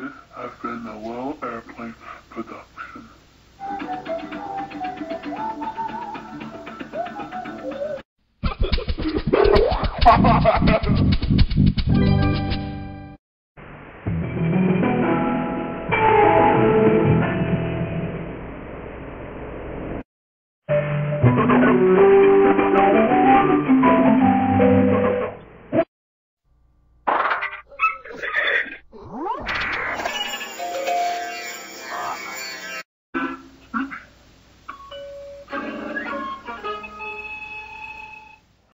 This has been a well Airplane production.